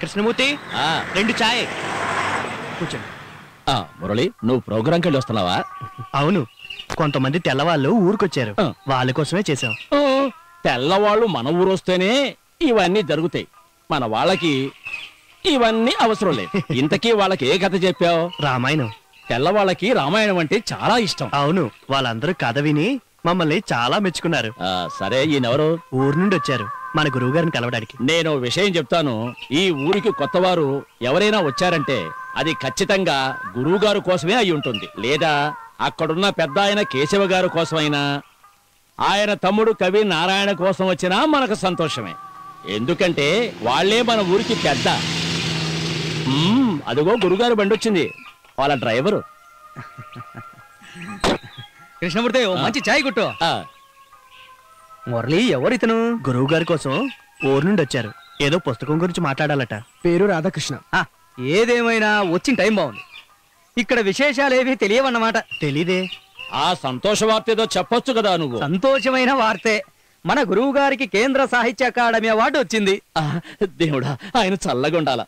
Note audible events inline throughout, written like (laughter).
కృష్ణమూర్తి రెండు ఛాయ్ కూర్చోండి. మురళి నువ్వు ప్రోగ్రాంకి వెళ్ళి వస్తున్నావా? అవును కొంతమంది తెల్లవాళ్ళు ఊరికొచ్చారు. వాళ్ళ కోసమే చేసాం ఓ, తెల్లవాళ్ళు మన ఊరు వస్తేనే ఇవన్నీ జరుగుతాయి. మన వాళ్ళకి ఇవన్నీ అవసరం లేదు. (laughs) ఇంతకీ వాళ్ళకి ఏ కథ చెప్పావు? రామాయణం. తెల్లవాళ్ళకి రామాయణం అంటే చాలా ఇష్టం. అవును వాళ్ళందరూ కథ విని మమ్మల్ని చాలా మెచ్చుకున్నారు. సరే ఈయనెవరు? ఊరు నుండి వచ్చారు. మన గురువు గారిని కలవడానికి. నేను విషయం చెప్తాను. ఈ ఊరికి కొత్తవారు ఎవరైనా వచ్చారంటే అది ఖచ్చితంగా గురువు గారు కోసమే అయి ఉంటుంది. లేదా అక్కడున్న పెద్ద ఆయన కేశవ గారు కోసమైనా ఆయన తమ్ముడు కవి నారాయణ కోసం వచ్చినా మనకు సంతోషమే. ఎందుకంటే వాళ్ళే మన ఊరికి పెద్ద. అదిగో గురుగారు బండి వచ్చింది వాళ్ళ డ్రైవరు. కృష్ణమూర్తి ఓ మంచి చాయ్ కొట్టు. ఆ, మురళి ఎవరితను? గురువు గారి కోసం ఊరు నుండి వచ్చారు. ఏదో పుస్తకం గురించి మాట్లాడాలట. పేరు రాధాకృష్ణ. ఆ, ఏదేమైనా వచ్చిన టైం బాగుంది. ఇక్కడ విశేషాలేవి తెలియవన్నమాట. తెలీదే. ఆ సంతోష వార్త ఏదో చెప్పొచ్చు కదా నువ్వు. సంతోషమైన వార్తే. మన గురువు గారికి కేంద్ర సాహిత్య అకాడమీ అవార్డు వచ్చింది. ఆ, దేవుడా ఆయన చల్లగుండాల.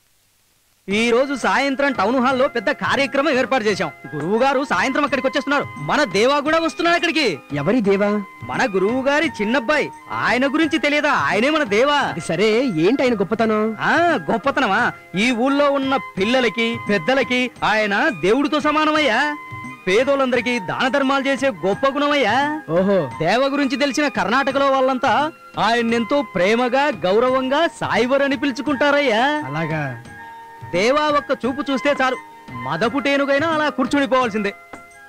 ఈ రోజు సాయంత్రం టౌన్ హాల్లో పెద్ద కార్యక్రమం ఏర్పాటు చేశాం. గురువు గారు సాయంత్రం అక్కడికి వచ్చేస్తున్నారు. మన దేవా కూడా వస్తున్నాడు అక్కడికి. ఎవరి దేవా? మన గురువు గారి చిన్నబ్బాయి ఆయన గురించి తెలియదా? ఆయనే మన దేవా. సరే ఏంటి ఆయన గొప్పతనం? ఆ గొప్పతనమా? ఈ ఊళ్ళో ఉన్న పిల్లలకి పెద్దలకి ఆయన దేవుడితో సమానమయ్యా. పేదోళ్ళందరికీ దాన ధర్మాలు చేసే గొప్ప గుణమయ్యా. ఓహో. దేవ గురించి తెలిసిన కర్ణాటకలో వాళ్ళంతా ఆయన్నెంతో ప్రేమగా గౌరవంగా సాయివర్ అని పిలుచుకుంటారయ్యా. అలాగా. దేవా ఒక్క చూపు చూస్తే చాలు. మదపుటేనుగైనా అలా కూర్చునిపోవాల్సిందే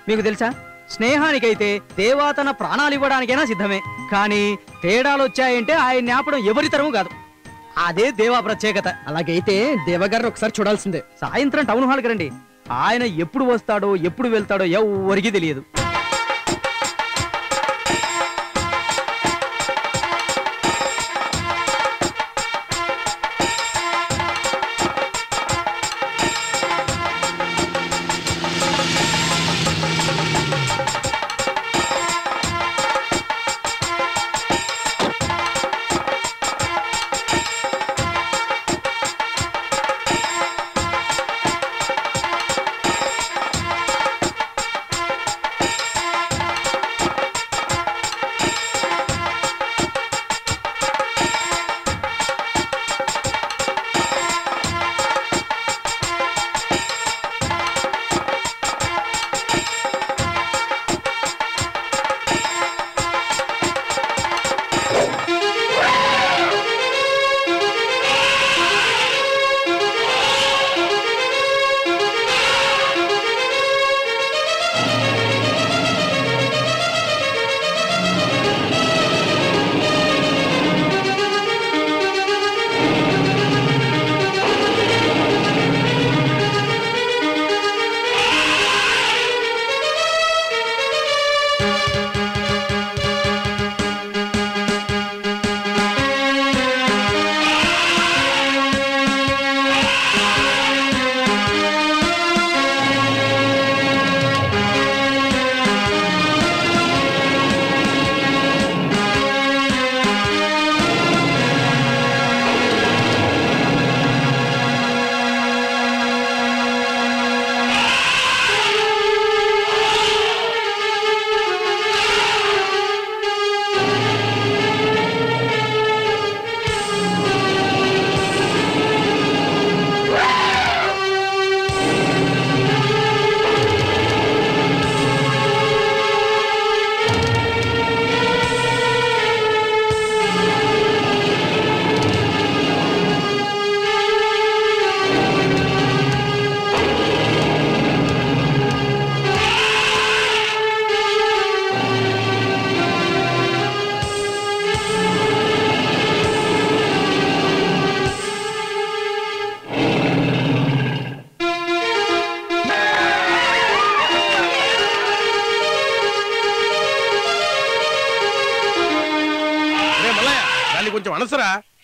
మీకు తెలుసా? స్నేహానికైతే దేవా తన ప్రాణాలు ఇవ్వడానికైనా సిద్ధమే. కానీ తేడాలు వచ్చాయంటే ఆయన జ్ఞాపడం ఎవరి కాదు. అదే దేవా ప్రత్యేకత. అలాగైతే దేవగారు ఒకసారి చూడాల్సిందే. సాయంత్రం టౌన్ హాల్కి రండి. ఆయన ఎప్పుడు వస్తాడో ఎప్పుడు వెళ్తాడో ఎవరికి తెలియదు.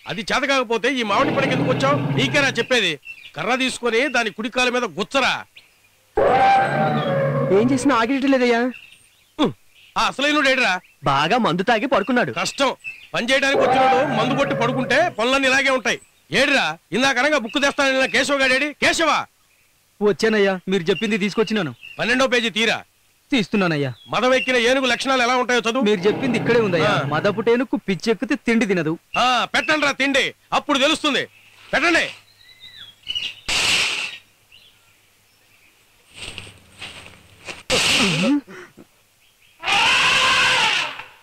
అది చేత కాకపోతే ఈ మామిడి పడికి ఎందుకు వచ్చావు? నీకేనా చెప్పేది. కర్ర తీసుకొని దాని కుడికాల మీద గుచ్చరా. ఏం చేసినా ఆగేయటం లేదయ్యా. ఆ అసలైన ఏడురా బాగా మందు తాగి పడుకున్నాడు. కష్టం. పని చేయడానికి వచ్చినాడు మందు కొట్టి పడుకుంటే పనులన్నీ ఇలాగే ఉంటాయి. ఏడురా ఇందాకనగా బుక్ తెస్తానన్న కేశవ గాడేడి కేశవ! వచ్చానయ్యా మీరు చెప్పింది తీసుకొచ్చినాను. పన్నెండో పేజీ తీరా. తీస్తున్నానయ్యా మదం ఎక్కిన ఏనుగు లక్షణాలు ఎలా ఉంటాయో చదువు. మీరు చెప్పింది ఇక్కడే ఉందయ్యా. మదపుటేనుకు పిచ్చెక్కితే తిండి తినదు. ఆ పెట్టండి రా తిండి. అప్పుడు తెలుస్తుంది. పెట్టండి.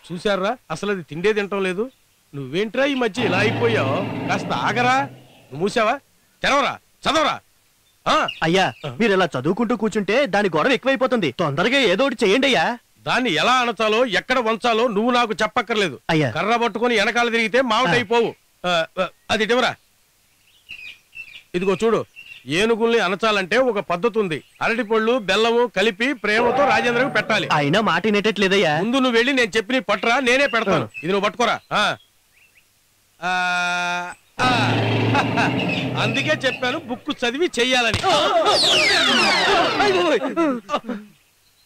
చూశారా అసలు అది తిండే తింటం లేదు. నువ్వేంట్రా ఈ మధ్య ఇలా అయిపోయావు? కాస్త ఆగరా. నువ్వు మూసావా? తెరవరా. చదవరా. అయ్యా మీరు ఇలా చదువుకుంటూ కూర్చుంటే దాని గొడవ ఎక్కువైపోతుంది. తొందరగా ఏదో ఒకటి చేయండి అయ్యా. దాన్ని ఎలా అనచాలో ఎక్కడ వంచాలో నువ్వు నాకు చెప్పక్కర్లేదు. అయ్యా. కర్ర పట్టుకొని వెనకాల తిరిగితే ఆ, అది ఇటువరా? ఇదిగో చూడు ఏనుగుల్ని అనచాలంటే ఒక పద్ధతి ఉంది. అరటి పళ్ళు బెల్లము కలిపి ప్రేమతో రాజేంద్రకు పెట్టాలి. అయినా మాట వినేటట్లేదయ్యా. ముందు నువ్వు వెళ్ళి నేను చెప్పి పట్టరా నేనే పెడతాను. ఇది నువ్వు పట్టుకోరా. ఆ. ఆ, ఆ. (laughs) అందుకే చెప్పాను బుక్ చదివి చెయ్యాలని.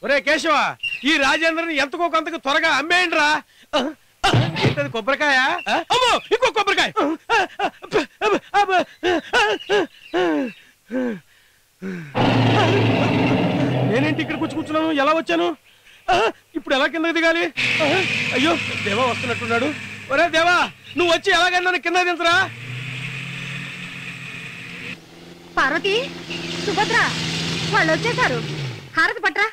ఒరే కేశవ ఈ రాజేంద్రని ఎంతకో కొంతకు త్వరగా అమ్మేయండి రా ఏంటది కొబ్బరికాయ? అమ్మో ఇంకో కొబ్బరికాయ. నేనేంటి ఇక్కడ కూర్చు కూర్చున్నాను? ఎలా వచ్చాను? ఇప్పుడు ఎలా కిందకి దిగాలి? అయ్యో దేవా వస్తున్నట్టున్నాడు. ఒరే దేవా నువ్వు వచ్చి ఎలాగైనా కింద దించరా? పార్వతి సుభద్ర వాళ్ళు వచ్చేసారు హారతి పట్రా.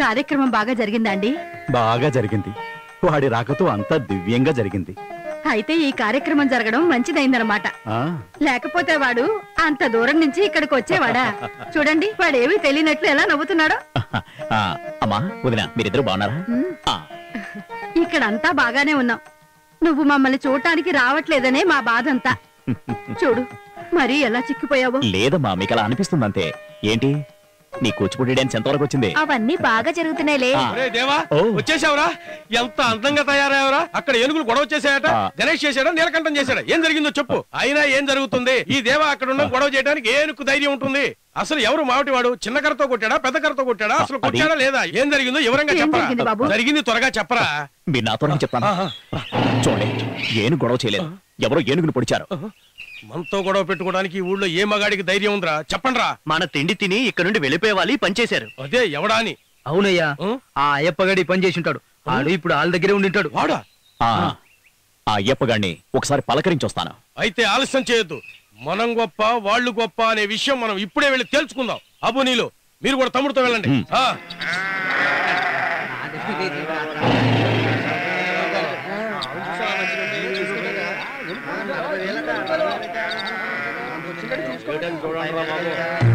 కార్యక్రమం బాగా జరిగిందండి బాగా జరిగింది. వాడి రాకతో అంతా దివ్యంగా జరిగింది. అయితే ఈ కార్యక్రమం జరగడం మంచిదైందనమాట ఆ? లేకపోతే వాడు అంత దూరం నుంచి ఇక్కడికి వచ్చేవాడా? చూడండి వాడు ఏమీ తెలియనట్లు ఎలా నవ్వుతున్నాడో. ఆ, అమ్మా వదిన మీరిద్దరు బాగున్నారా? ఇక్కడంతా బాగానే ఉన్నాం. నువ్వు మమ్మల్ని చూడటానికి రావట్లేదనే మా బాధంతా. (laughs) చూడు మరీ ఎలా చిక్కిపోయావో. లేదమ్మా మీకు అలా అనిపిస్తుంది అంతే ఏంటి? నీ కూచిపూడి డాన్స్ ఎంతవరకు వచ్చింది? అవన్నీ బాగా జరుగుతున్నాయిలే. దేవా. వచ్చేసావురా? ఎంత అందంగా తయారయ్యావురా? అక్కడ ఏనుగులు గొడవ చేసాయట. గణేష్ చేశాడా నీలకంఠం చేశాడా? ఏం జరిగిందో చెప్పు. అయినా ఏం జరుగుతుంది? ఈ దేవా అక్కడ ఉన్న గొడవ చేయడానికి ఏనుకు ధైర్యం ఉంటుంది. అసలు ఎవరు మావటివాడు చిన్న కర్రతో కొట్టాడా పెద్ద కర్రతో కొట్టాడా? అసలు కొట్టాడా లేదా? ఏం జరిగిందో వివరంగా చెప్పరా? జరిగింది త్వరగా చెప్పరా? మీరు నాతో చెప్తాను. ఆహా. చూడండి ఏను గొడవ చేయలేదు. ఎవరో ఏనుగును పొడిచారు. మనతో గొడవ పెట్టుకోవడానికి ఈ ఊళ్ళో ఏ మగాడికి ధైర్యం ఉందిరా? చెప్పండ్రా. మన తిండి తిని ఇక్కడ నుండి వెళ్ళిపోయే వాళ్ళు ఈ పని చేశారు. అదే ఎవడా అని? అవునయ్యా? ఆ అయ్యప్పగడి పని చేసి ఉంటాడు. ఆడు ఇప్పుడు వాళ్ళ దగ్గరే ఉండింటాడు వాడా? ఆ. ఆ అయ్యప్ప గారిని ఒకసారి పలకరించి వస్తాను అయితే ఆలస్యం చేయొద్దు. మనం గొప్ప వాళ్ళు గొప్ప అనే విషయం మనం ఇప్పుడే వెళ్ళి తెలుసుకుందాం అబు నీలో మీరు కూడా తమ్ముడితో వెళ్ళండి. ఉం. ఆ.